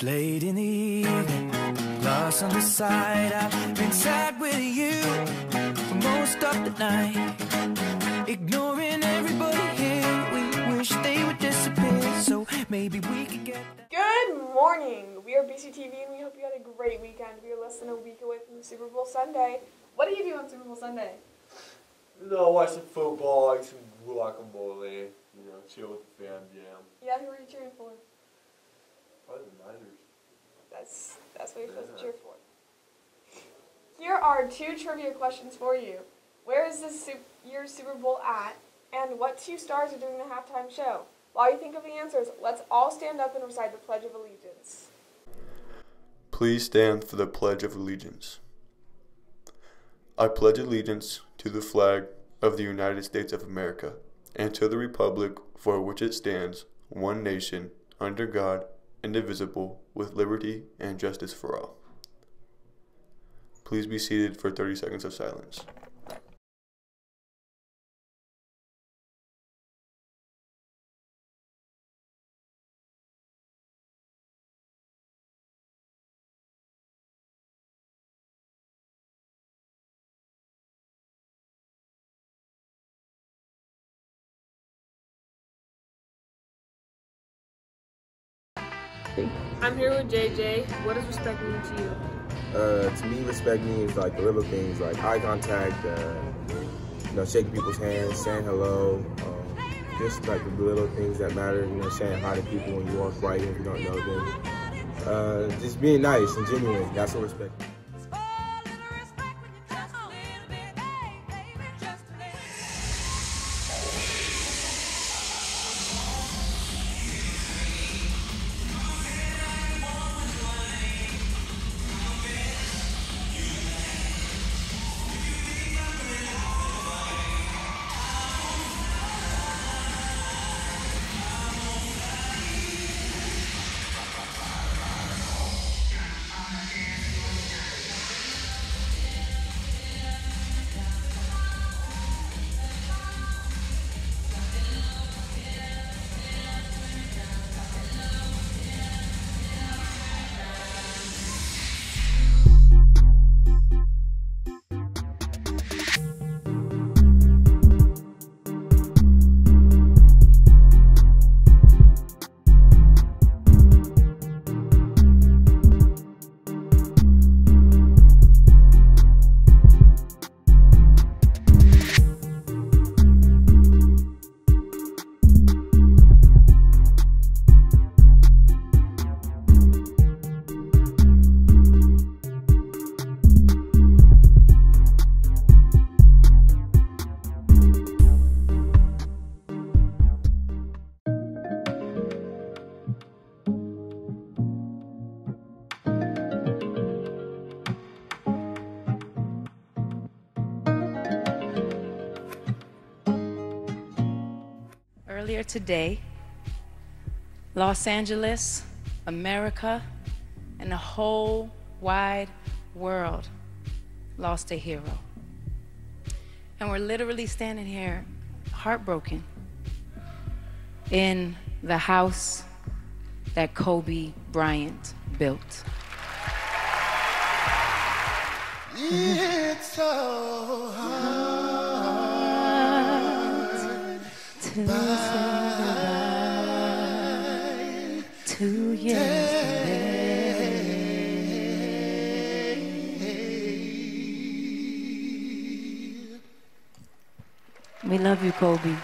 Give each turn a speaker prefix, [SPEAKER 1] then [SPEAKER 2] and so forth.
[SPEAKER 1] It's late in the evening, lost on the side. I've been sad with you for most of the night. Ignoring everybody here, we wish they would disappear. So maybe we could get that.
[SPEAKER 2] Good morning. We are BCTV and we hope you had a great weekend. We are less than a week away from the Super Bowl Sunday. What do you do on Super Bowl Sunday?
[SPEAKER 3] No, watch some football, like some guacamole, you know, chill with the fam jam.
[SPEAKER 2] Yeah, who are you cheering for?
[SPEAKER 3] Probably the Niners.
[SPEAKER 2] That's that's what you're supposed to cheer for. Here are two trivia questions for you. Where is this sup- year's Super Bowl at? And what two stars are doing the halftime show? While you think of the answers, let's all stand up and recite the Pledge of Allegiance.
[SPEAKER 3] Please stand for the Pledge of Allegiance. I pledge allegiance to the flag of the United States of America and to the republic for which it stands, one nation, under God, indivisible, with liberty and justice for all. Please be seated for 30 seconds of silence.
[SPEAKER 2] I'm here with JJ. What does respect mean to you?
[SPEAKER 4] Uh, to me, respect means like the little things, like eye contact, uh, you know, shaking people's hands, saying hello, um, just like the little things that matter. You know, saying hi to people when you walk by if you don't know them. Uh, just being nice and genuine. That's what respect.
[SPEAKER 5] Earlier today, Los Angeles, America, and the whole wide world lost a hero. And we're literally standing here heartbroken in the house that Kobe Bryant built.
[SPEAKER 6] It's so hard
[SPEAKER 5] To to yesterday. We love you, Kobe.